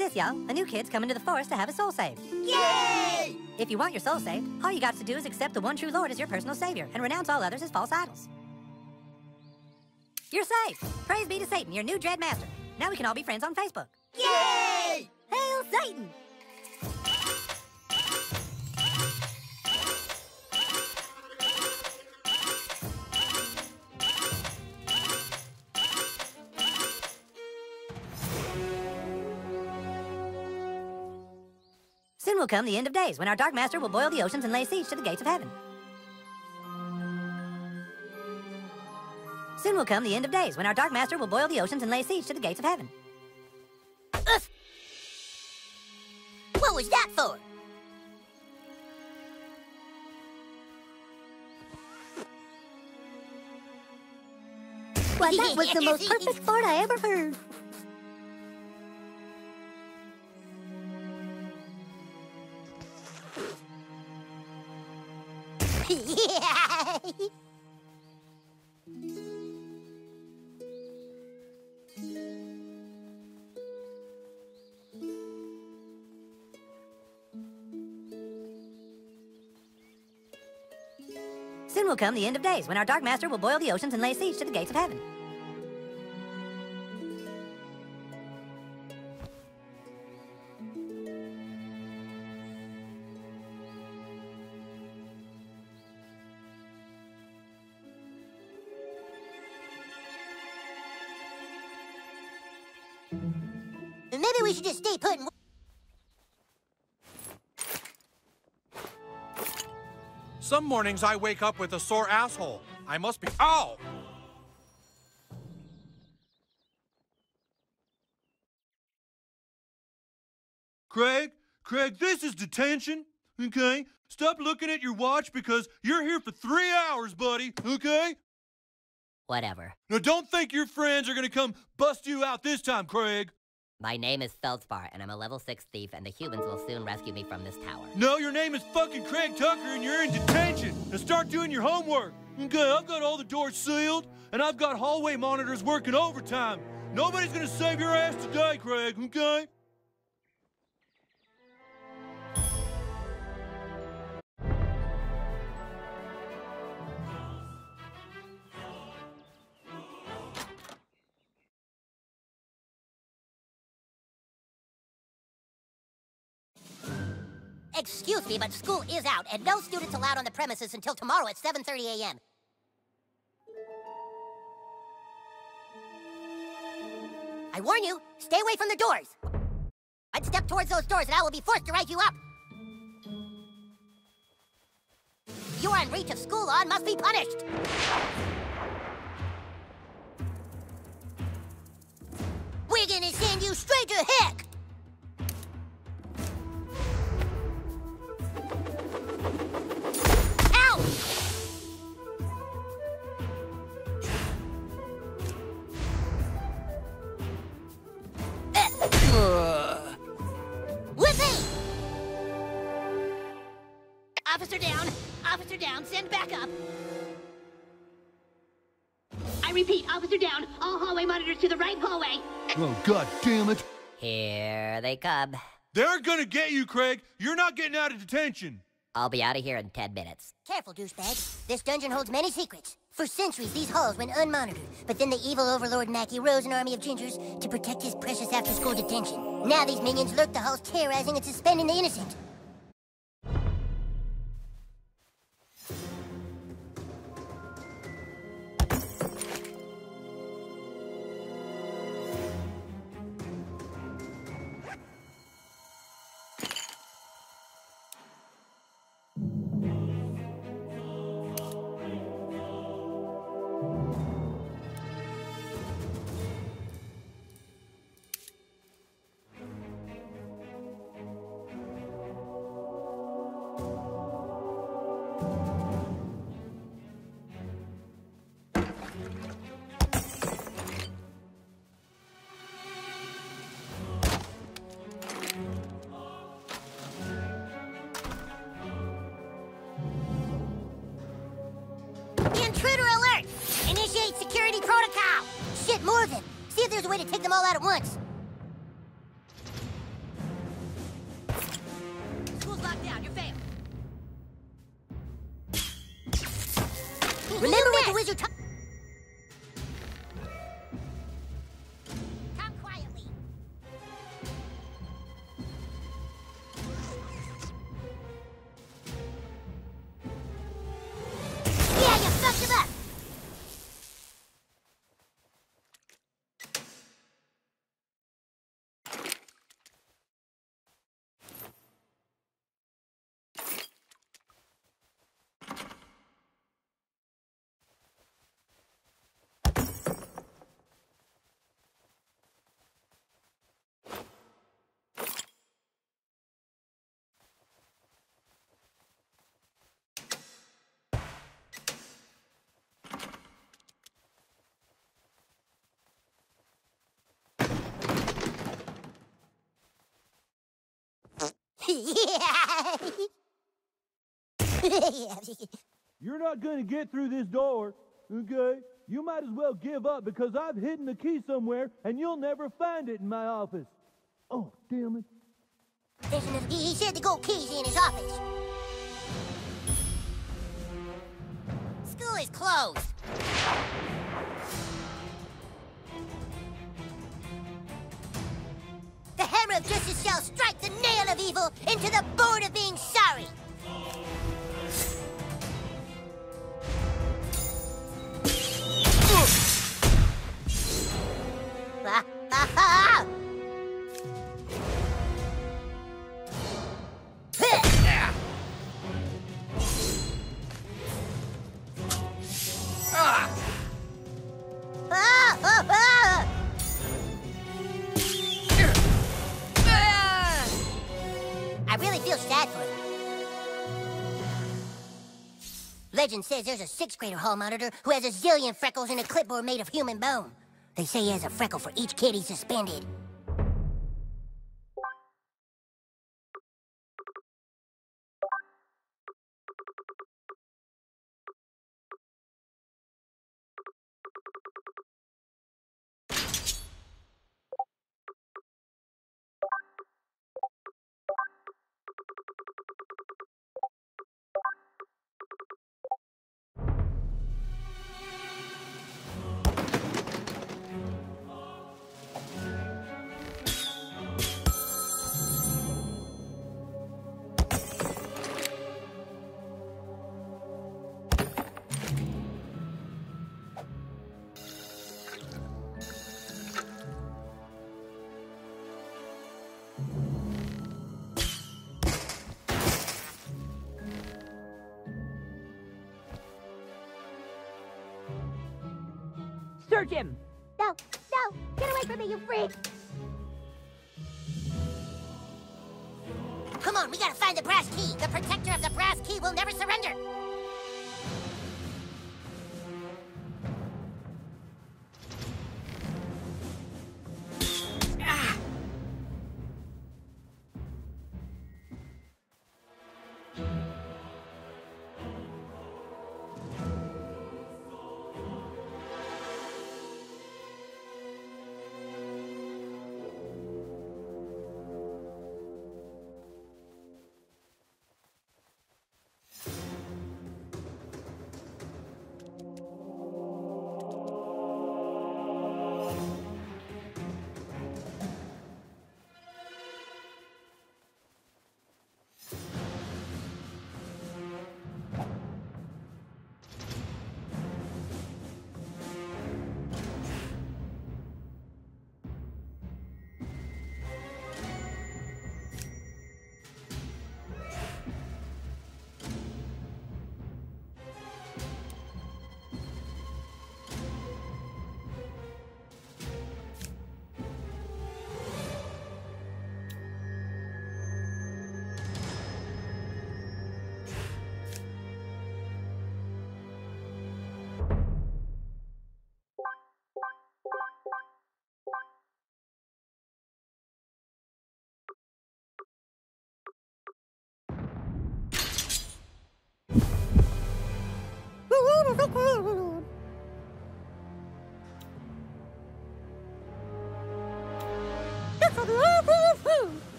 This, y'all. A new kid's coming to the forest to have his soul saved. Yay! If you want your soul saved, all you got to do is accept the one true Lord as your personal savior and renounce all others as false idols. You're saved. Praise be to Satan, your new dread master. Now we can all be friends on Facebook. Yay! Hail Satan! Will come the end of days, when our Dark Master will boil the oceans and lay siege to the gates of heaven. Soon will come the end of days, when our Dark Master will boil the oceans and lay siege to the gates of heaven. Ugh. What was that for? Well, that was the most perfect fart I ever heard. Soon will come the end of days, when our Dark Master will boil the oceans and lay siege to the gates of heaven. Some mornings I wake up with a sore asshole. I must be. Ow! Craig, Craig, this is detention, okay? Stop looking at your watch because you're here for three hours, buddy, okay? Whatever. Now, don't think your friends are gonna come bust you out this time, Craig. My name is Feldspar, and I'm a level 6 thief, and the humans will soon rescue me from this tower. No, your name is fucking Craig Tucker and you're in detention. Now start doing your homework. Okay, I've got all the doors sealed and I've got hallway monitors working overtime. Nobody's gonna save your ass today, Craig, okay? Excuse me, but school is out, and no students allowed on the premises until tomorrow at 7.30 a.m. I warn you, stay away from the doors. I'd step towards those doors and I will be forced to write you up. You are in breach of school law and must be punished. We're gonna send you straight to heck. To the right hallway. Oh, god damn it. Here they come. They're gonna get you, Craig. You're not getting out of detention. I'll be out of here in 10 minutes. Careful, douchebag. This dungeon holds many secrets. For centuries, these halls went unmonitored, but then the evil overlord Mackey rose an army of gingers to protect his precious after-school detention. Now these minions lurk the halls terrorizing and suspending the innocent. Intruder alert! Initiate security protocol! Shit, more Morgan! See if there's a way to take them all out at once. You're not gonna get through this door, okay? You might as well give up because I've hidden the key somewhere and you'll never find it in my office. Oh, damn it. There's another- he, he said the gold key's in his office. School is closed. Of justice shall strike the nail of evil into the board of being Legend says there's a sixth grader hall monitor who has a zillion freckles and a clipboard made of human bone. They say he has a freckle for each kid he suspended. Search him! No, no, get away from me, you freak! Come on, we gotta find the brass key. The protector of the brass key will never surrender.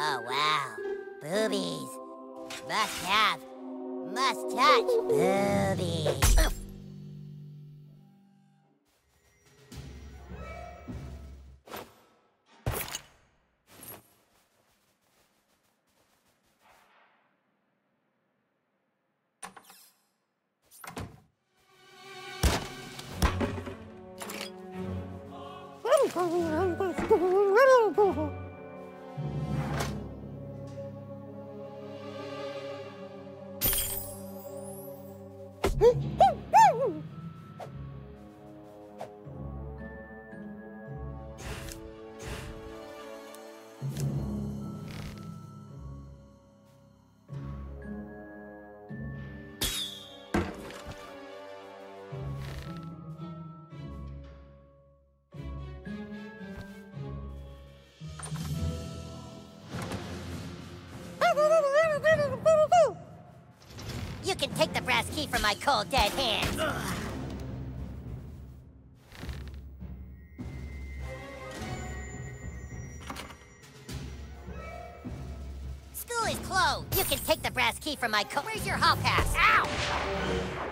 Oh, wow. Boobies. Must have. Must touch. Boobies. Brass key from my cold, dead hands. School is closed. You can take the brass key from my coat. Where's your hall pass? Ow!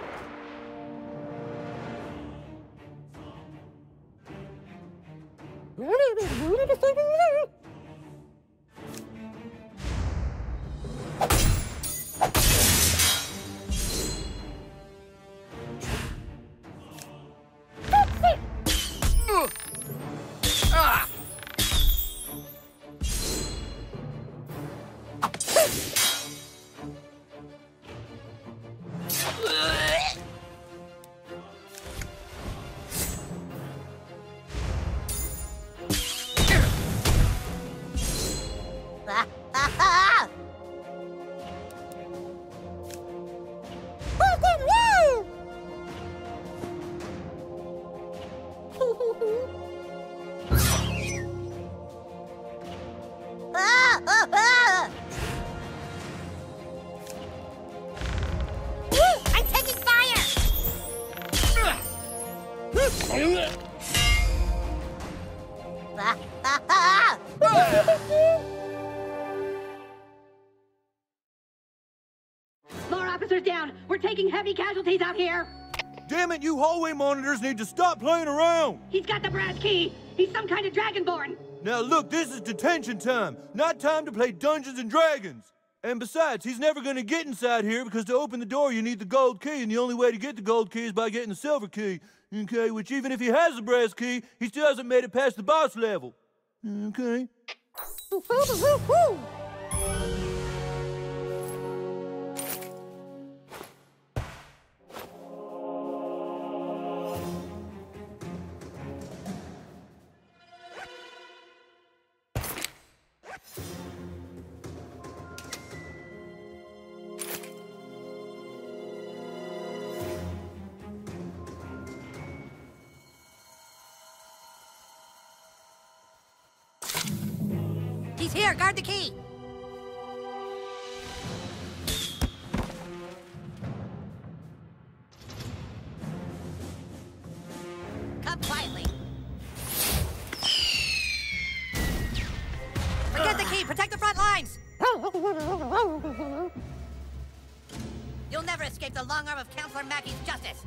Heavy casualties out here. Damn it, you hallway monitors need to stop playing around! He's got the brass key. He's some kind of dragonborn. Now look, this is detention time, not time to play Dungeons and Dragons. And besides, he's never gonna get inside here because to open the door you need the gold key, and the only way to get the gold key is by getting the silver key. Okay, which even if he has the brass key, he still hasn't made it past the boss level. Okay. Escape the long arm of Counselor Mackey's justice.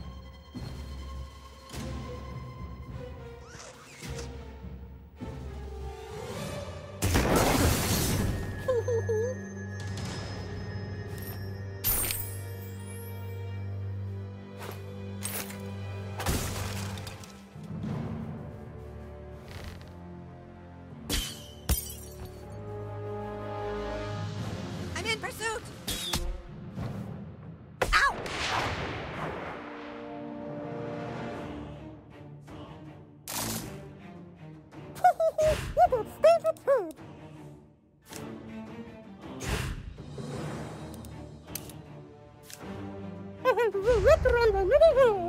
Oh,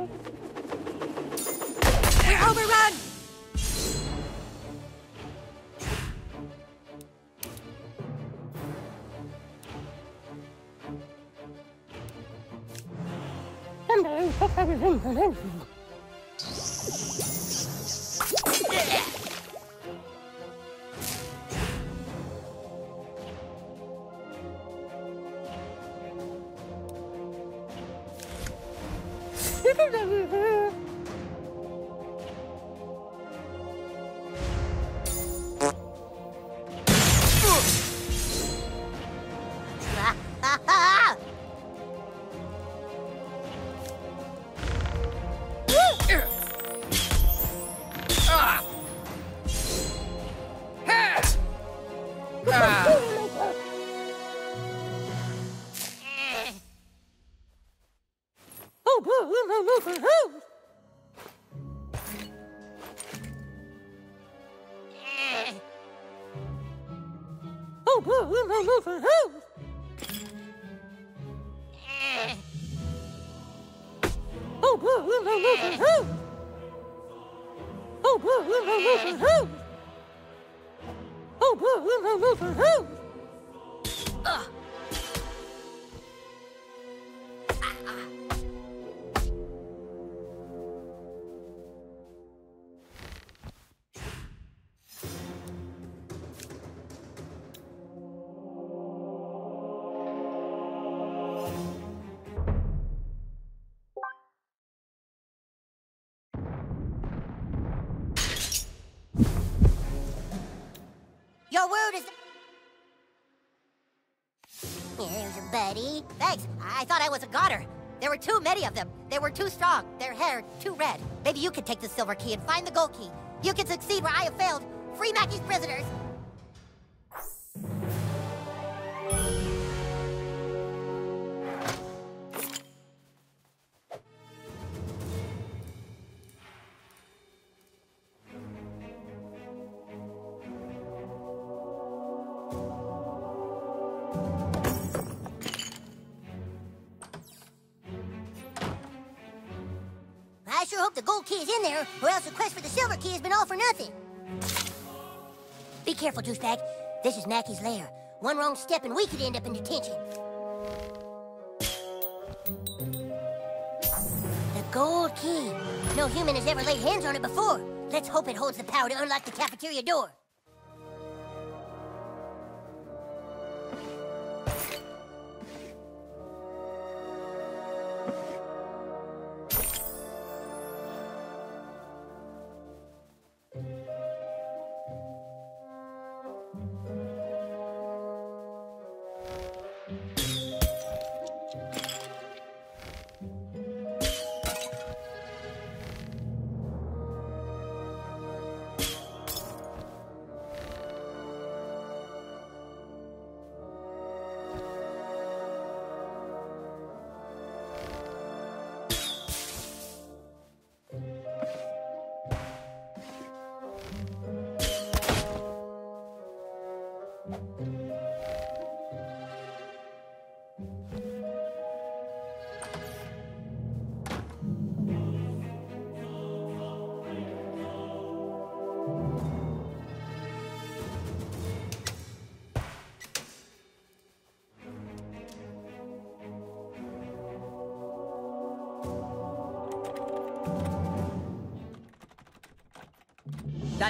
Your word is... Here's your buddy. Thanks. I thought I was a goner. There were too many of them. They were too strong. Their hair too red. Maybe you can take the silver key and find the gold key. You can succeed where I have failed. Free Mackey's prisoners. I sure hope the gold key is in there, or else the quest for the silver key has been all for nothing. Be careful, douchebag. This is Mackey's lair. One wrong step and we could end up in detention. The gold key. No human has ever laid hands on it before. Let's hope it holds the power to unlock the cafeteria door.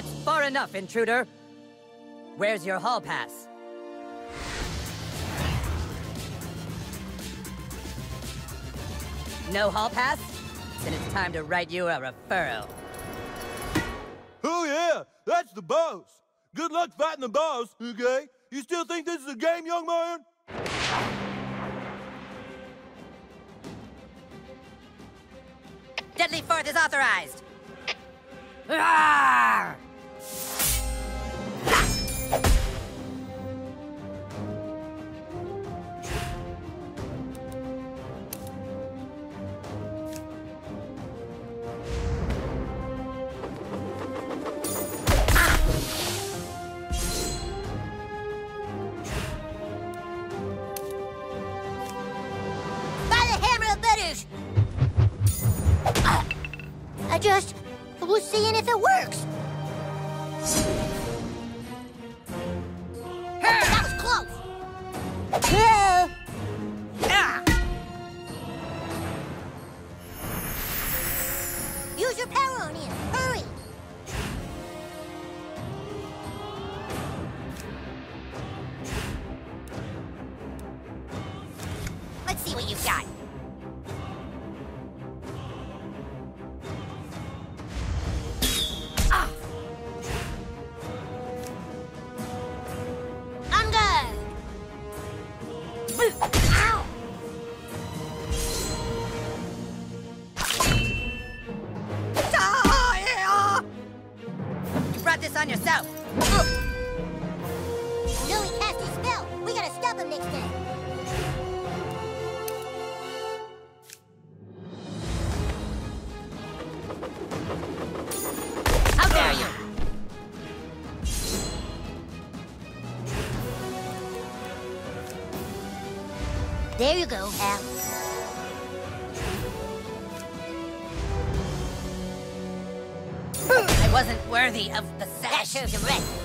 That's far enough, intruder. Where's your hall pass? No hall pass? Then it's time to write you a referral. Oh, yeah, that's the boss. Good luck fighting the boss, okay? You still think this is a game, young man? Deadly Fourth is authorized! Arrgh! Yeah. There you go, Hal. I wasn't worthy of the sash. right.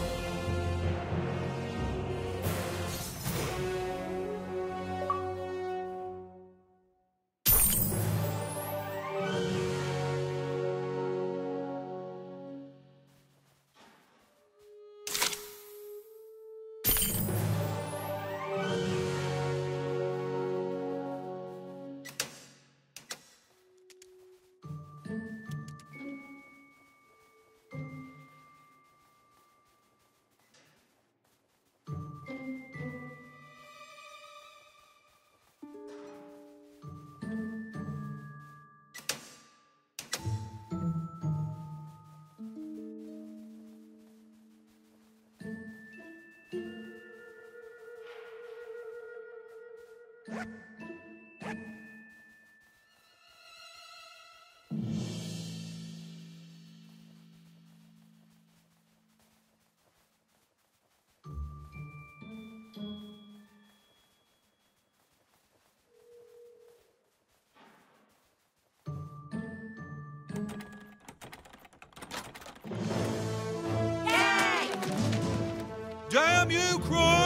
Damn you, Craig!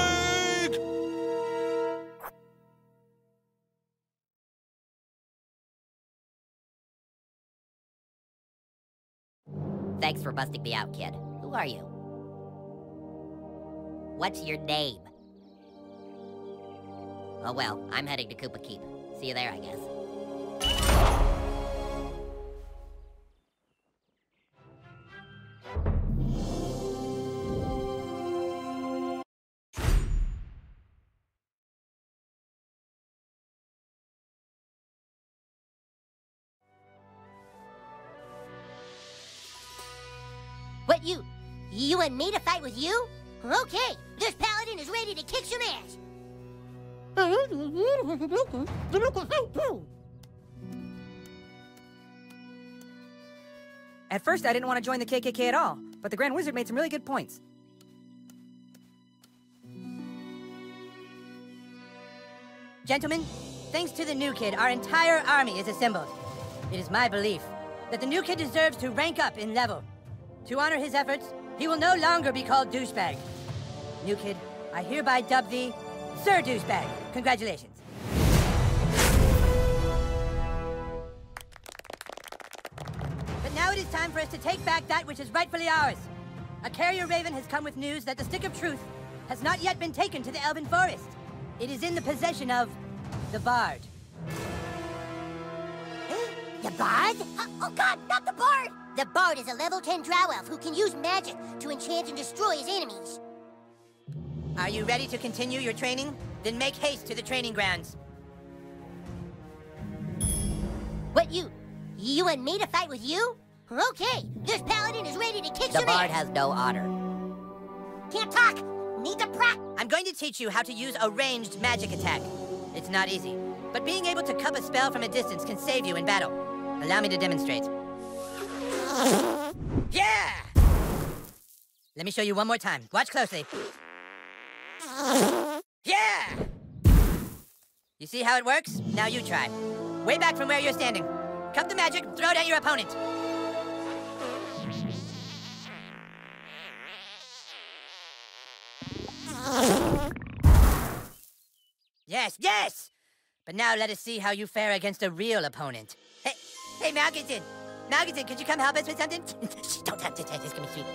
Thanks for busting me out, kid. Who are you? What's your name? Oh well, I'm heading to Kupa Keep. See you there, I guess. What, you? You want me to fight with you? Okay, this paladin is ready to kick some ass. At first, I didn't want to join the KKK at all, but the Grand Wizard made some really good points. Gentlemen, thanks to the new kid, our entire army is assembled. It is my belief that the new kid deserves to rank up in level. To honor his efforts, he will no longer be called douchebag. New kid, I hereby dub thee Sir Douchebag. Congratulations. But now it is time for us to take back that which is rightfully ours. A carrier raven has come with news that the Stick of Truth has not yet been taken to the Elven Forest. It is in the possession of the Bard. The Bard? Uh, oh god, not the Bard! The Bard is a level 10 drow elf who can use magic to enchant and destroy his enemies. Are you ready to continue your training? Then make haste to the training grounds. What, you? You want me to fight with you? Okay, this paladin is ready to kick The some bard ass. has no honor. Can't talk. Need to prac. I'm going to teach you how to use a ranged magic attack. It's not easy, but being able to cup a spell from a distance can save you in battle. Allow me to demonstrate. Yeah! Let me show you one more time. Watch closely. Yeah! You see how it works? Now you try. Way back from where you're standing. Cup the magic, throw it at your opponent. Yes, yes! But now let us see how you fare against a real opponent. Hey, hey, Malkinson! Malkinson, could you come help us with something? Don't touch it, just give me sweet.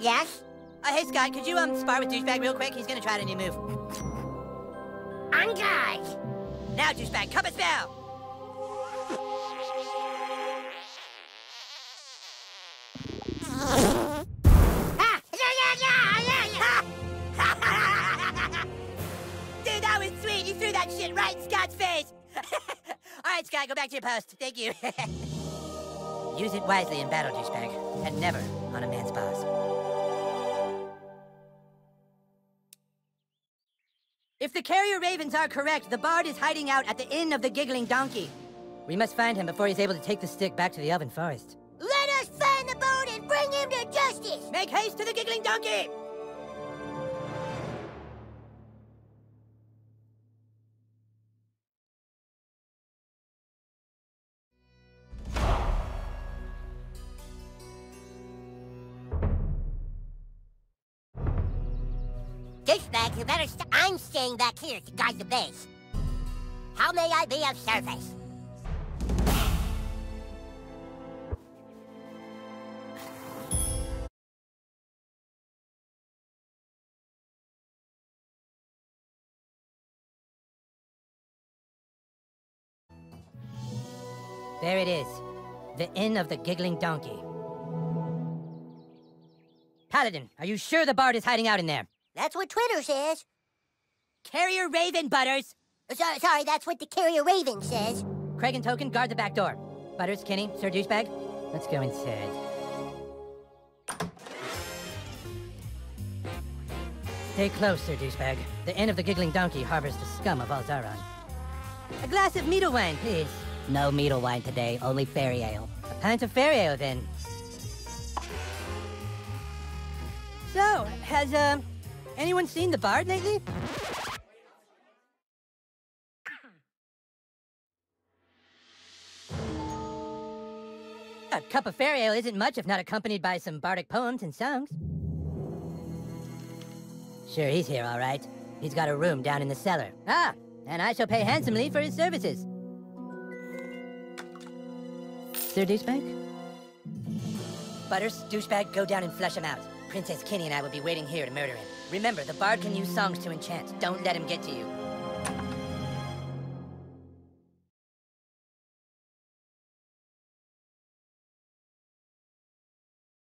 Yes? Uh, hey, Scott, could you, um, spar with Douchebag real quick? He's gonna try a new move. On guard. Now, Douchebag, cup a spell! Yeah, yeah, yeah, yeah, yeah. Dude, that was sweet! You threw that shit right in Scott's face! Alright, Scott, go back to your post. Thank you. Use it wisely in battle, Douchebag, and never on a man's boss. If the carrier ravens are correct, the bard is hiding out at the Inn of the Giggling Donkey. We must find him before he's able to take the stick back to the Elven Forest. Let us find the bard and bring him to justice. Make haste to the Giggling Donkey! Douchebag, you better st- I'm staying back here to guard the base. How may I be of service? There it is. The Inn of the Giggling Donkey. Paladin, are you sure the bard is hiding out in there? That's what Twitter says. Carrier Raven, Butters! Sorry, sorry, that's what the carrier raven says. Craig and Token, guard the back door. Butters, Kenny, Sir Douchebag, let's go inside. Stay close, Sir Douchebag. The Inn of the Giggling Donkey harbors the scum of all Zaron. A glass of meadle wine, please. No meadle wine today, only fairy ale. A pint of fairy ale, then. So, has, uh, anyone seen the bard lately? A cup of fairy ale isn't much if not accompanied by some bardic poems and songs. Sure, he's here, all right. He's got a room down in the cellar. Ah, and I shall pay handsomely for his services. Sir Douchebag? Butters, Douchebag, go down and flush him out. Princess Kenny and I will be waiting here to murder him. Remember, the bard can use songs to enchant. Don't let him get to you.